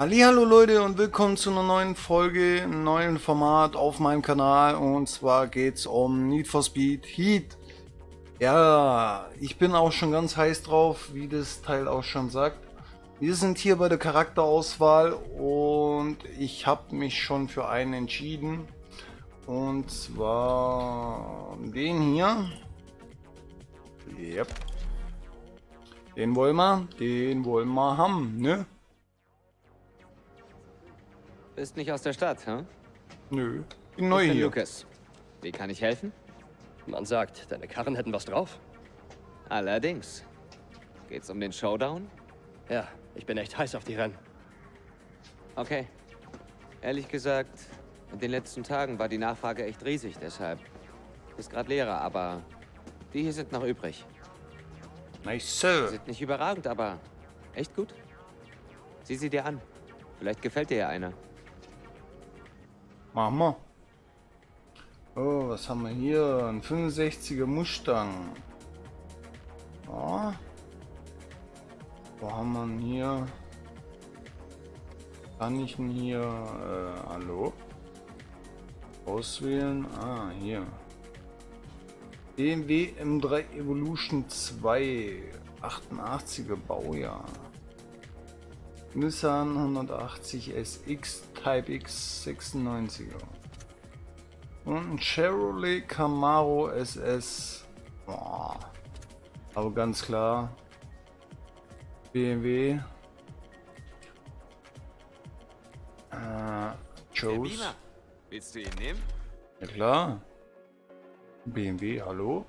Hallo Leute und willkommen zu einer neuen Folge, einem neuen Format auf meinem Kanal und zwar geht's um Need for Speed Heat. Ja, ich bin auch schon ganz heiß drauf, wie das Teil auch schon sagt. Wir sind hier bei der Charakterauswahl und ich habe mich schon für einen entschieden und zwar den hier. Yep. Den wollen wir, den wollen wir haben, ne? Bist nicht aus der Stadt, hm? Nö, bin neu ich bin hier. Lucas. Wie kann ich helfen? Man sagt, deine Karren hätten was drauf. Allerdings. Geht's um den Showdown? Ja, ich bin echt heiß auf die Rennen. Okay. Ehrlich gesagt, in den letzten Tagen war die Nachfrage echt riesig, deshalb ist gerade leerer, aber die hier sind noch übrig. Nice, Sir. Sind nicht überragend, aber echt gut. Sieh sie dir an. Vielleicht gefällt dir ja einer. Machen wir. Oh, was haben wir hier? Ein 65er Mustang. Ja. Wo haben wir ihn hier? Kann ich ihn hier... Äh, hallo? Auswählen? Ah, hier. BMW M3 Evolution 2. 88er Baujahr. Nissan 180 SX Type X 96er. Und ein Chevrolet Camaro SS. Boah. Aber ganz klar. BMW. Äh. Beamer. Willst du ihn nehmen? Ja klar. BMW, hallo?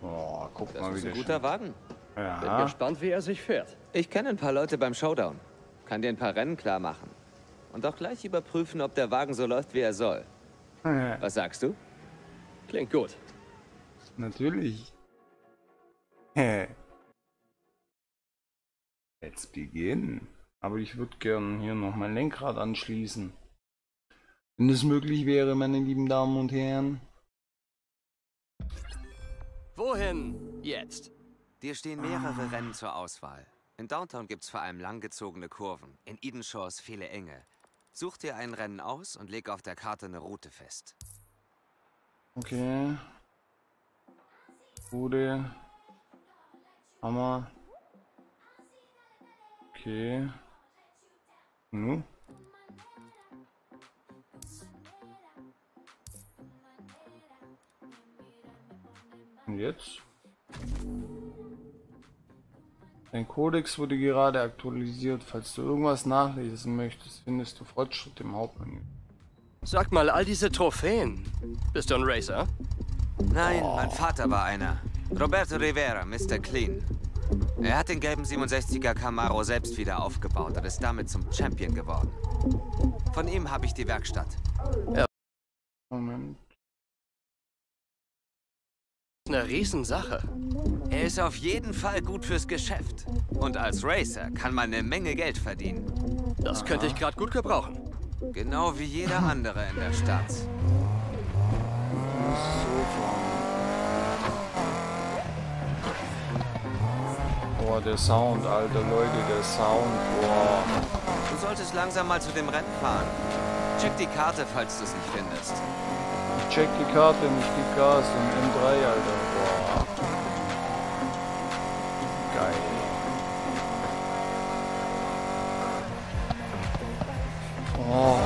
Boah, guck Das mal ist wieder. ein guter Wagen. Bin Ja. gespannt, wie er sich fährt. Ich kenne ein paar Leute beim Showdown. Kann dir ein paar Rennen klar machen. Und auch gleich überprüfen, ob der Wagen so läuft, wie er soll. Was sagst du? Klingt gut. Natürlich. Hä. Let's begin. Aber ich würde gern hier noch mein Lenkrad anschließen. Wenn es möglich wäre, meine lieben Damen und Herren. Wohin jetzt? Dir stehen mehrere Rennen zur Auswahl. In Downtown gibt's vor allem langgezogene Kurven, in Eden Shores viele enge. Such dir ein Rennen aus und leg auf der Karte eine Route fest. Okay. Bude. Hammer. Okay. Nu. Und jetzt? Dein Kodex wurde gerade aktualisiert. Falls du irgendwas nachlesen möchtest, findest du Fortschritt im Hauptmenü. Sag mal, all diese Trophäen. Bist du ein Racer? Nein, mein Vater war einer. Roberto Rivera, Mr. Clean. Er hat den gelben 67er Camaro selbst wieder aufgebaut und ist damit zum Champion geworden. Von ihm habe ich die Werkstatt. Moment. Eine Riesensache. Er ist auf jeden Fall gut fürs Geschäft. Und als Racer kann man eine Menge Geld verdienen. Das könnte ich gerade gut gebrauchen. Genau wie jeder andere in der Stadt. Boah, der Sound, alter Leute, der Sound, boah. Du solltest langsam mal zu dem Rennen fahren. Check die Karte, falls du es nicht findest. Check die Karte und ich geb Gas und M3, alter, boah. Geil. Oh.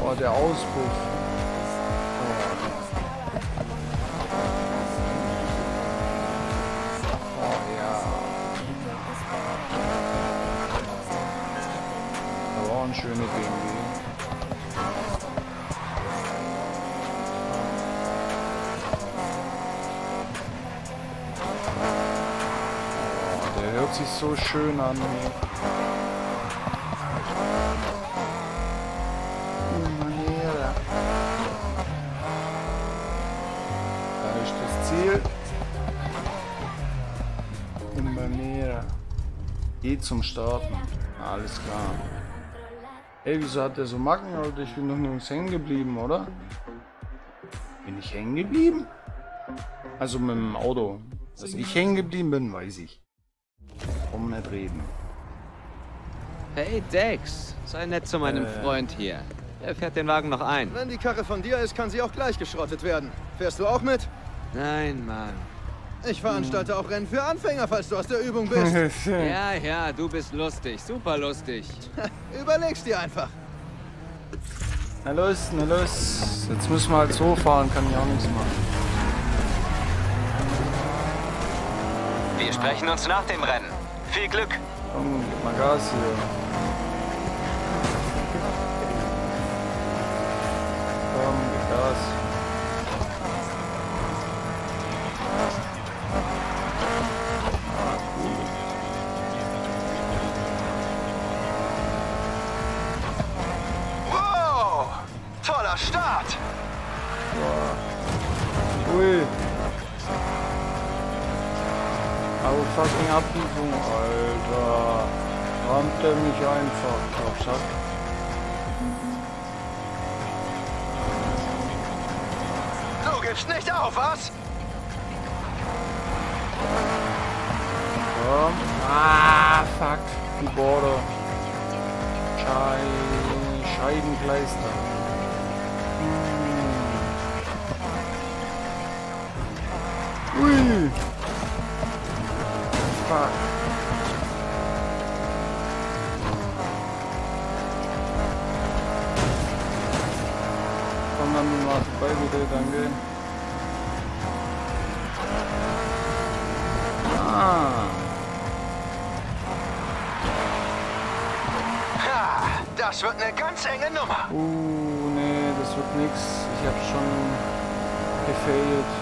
Boah, der Auspuff. Oh. Oh, sich so schön an. Oh. Da ist das Ziel. In Maniera. Geht zum Starten. Alles klar. Ey, wieso hat der so Macken, Alter? Ich bin doch nirgends hängen geblieben, oder? Bin ich hängen geblieben? Also mit dem Auto. Dass ich hängen geblieben bin, weiß ich. Warum nicht reden? Hey Dex, sei nett zu meinem Äh. Freund hier. Er fährt den Wagen noch ein. Wenn die Karre von dir ist, kann sie auch gleich geschrottet werden. Fährst du auch mit? Nein, Mann. Ich veranstalte auch Rennen für Anfänger, falls du aus der Übung bist. Ja, ja, du bist lustig, super lustig. Überleg's dir einfach. Na los, na los. Jetzt müssen wir halt so fahren, kann ich auch nichts machen. Wir sprechen uns nach dem Rennen. Viel Glück. Komm, gib mal Gas hier. Komm, gib Gas. Toller Start! Ui. Aber fucking Abbiegung, Alter. Er mich einfach. Doch, Schack. Du gibst nicht auf, was? Komm. Ah, fuck. Die Border. Schei Scheibenkleister. Hm. Ui. Fuck. Komm dann mal vorbei bitte, danke. Ah. Ha! Das wird eine ganz enge Nummer. Uh, nee, das wird nix. Ich hab schon gefailt.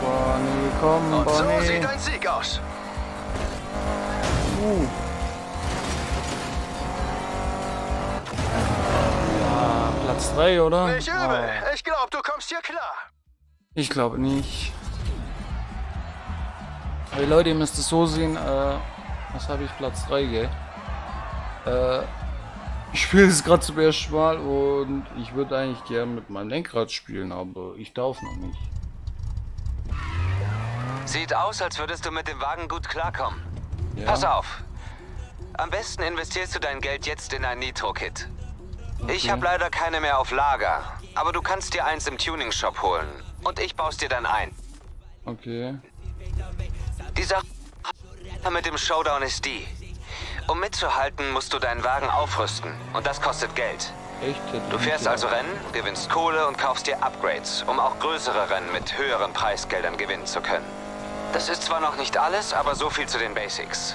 Boah, nee, komm, Und boah, so sieht ein Sieg aus. Uh. Platz 3, oder? Nicht übel. Ah, Ich glaube, du kommst hier klar. ich glaube nicht. Hey Leute, ihr müsst es so sehen, äh, was habe ich Platz 3, gell? Äh, ich spiele es gerade zum ersten Mal und ich würde eigentlich gern mit meinem Lenkrad spielen, aber ich darf noch nicht. Sieht aus, als würdest du mit dem Wagen gut klarkommen. Ja. Pass auf. Am besten investierst du dein Geld jetzt in ein Nitro-Kit. Ich Okay. habe leider keine mehr auf Lager, aber du kannst dir eins im Tuning-Shop holen. Und ich baue dir dann ein. Okay. Die Sache mit dem Showdown ist die. Um mitzuhalten, musst du deinen Wagen aufrüsten. Und das kostet Geld. Echt? Ich Du fährst also. Rennen, gewinnst Kohle und kaufst dir Upgrades, um auch größere Rennen mit höheren Preisgeldern gewinnen zu können. Das ist zwar noch nicht alles, aber so viel zu den Basics.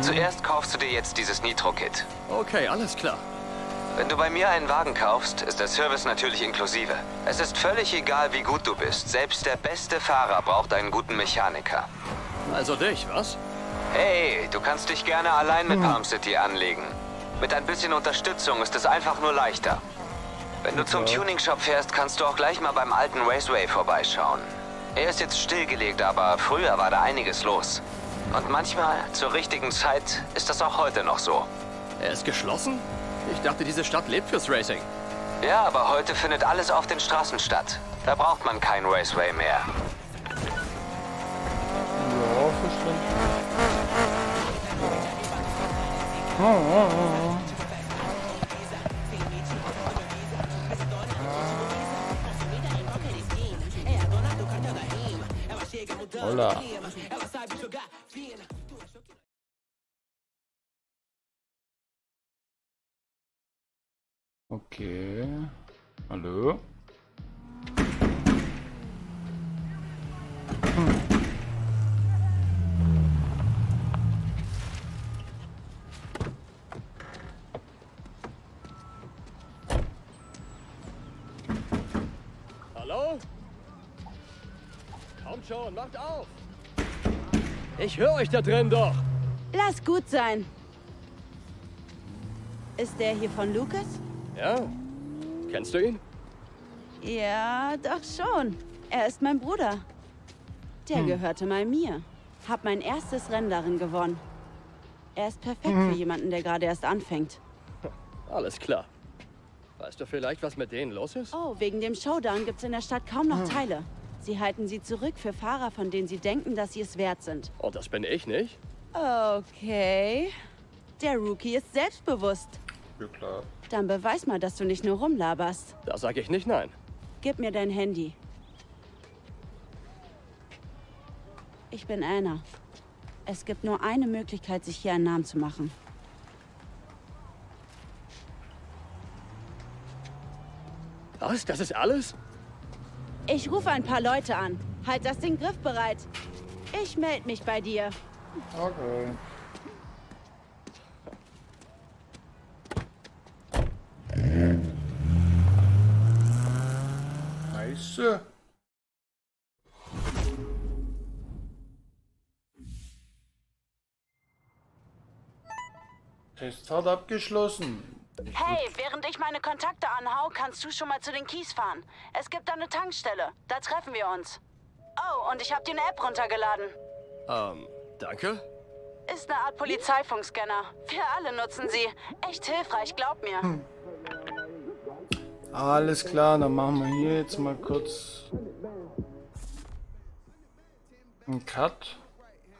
Zuerst kaufst du dir jetzt dieses Nitro-Kit. Okay, alles klar. Wenn du bei mir einen Wagen kaufst, ist der Service natürlich inklusive. Es ist völlig egal, wie gut du bist. Selbst der beste Fahrer braucht einen guten Mechaniker. Also dich, was? Hey, du kannst dich gerne allein mit Palm City anlegen. Mit ein bisschen Unterstützung ist es einfach nur leichter. Wenn du zum Tuning-Shop fährst, kannst du auch gleich mal beim alten Raceway vorbeischauen. Er ist jetzt stillgelegt, aber früher war da einiges los. Und manchmal, zur richtigen Zeit, ist das auch heute noch so. Er ist geschlossen? Ich dachte, diese Stadt lebt fürs Racing. Ja, aber heute findet alles auf den Straßen statt. Da braucht man kein Raceway mehr. Ja, verständlich. Oh, oh, oh. Hola. Okay. Hallo? Hallo? Kommt schon, macht auf! Ich höre euch da drin doch! Lass gut sein. Ist der hier von Lukas? Ja? Kennst du ihn? Ja, doch schon. Er ist mein Bruder. Der gehörte mal mir. Hab mein erstes Rennen darin gewonnen. Er ist perfekt für jemanden, der gerade erst anfängt. Alles klar. Weißt du vielleicht, was mit denen los ist? Oh, wegen dem Showdown gibt's in der Stadt kaum noch Teile. Sie halten sie zurück für Fahrer, von denen sie denken, dass sie es wert sind. Und das bin ich nicht. Okay. Der Rookie ist selbstbewusst. Ja, klar. Dann beweis mal, dass du nicht nur rumlaberst. Da sage ich nicht nein. Gib mir dein Handy. Ich bin Anna. Es gibt nur eine Möglichkeit, sich hier einen Namen zu machen. Was? Das ist alles? Ich rufe ein paar Leute an. Halt das Ding griffbereit. Ich melde mich bei dir. Okay. Nice. Testfahrt abgeschlossen. Hey, während ich meine Kontakte anhau, kannst du schon mal zu den Kies fahren. Es gibt da eine Tankstelle. Da treffen wir uns. Oh, und ich habe dir eine App runtergeladen. Ähm, danke. Ist eine Art Polizeifunkscanner. Wir alle nutzen sie. Echt hilfreich, glaub mir. Alles klar, dann machen wir hier jetzt mal kurz einen Cut,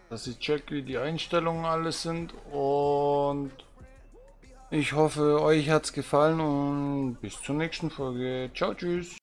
dass ich check, wie die Einstellungen alles sind und ich hoffe, euch hat's gefallen und bis zur nächsten Folge. Ciao, tschüss.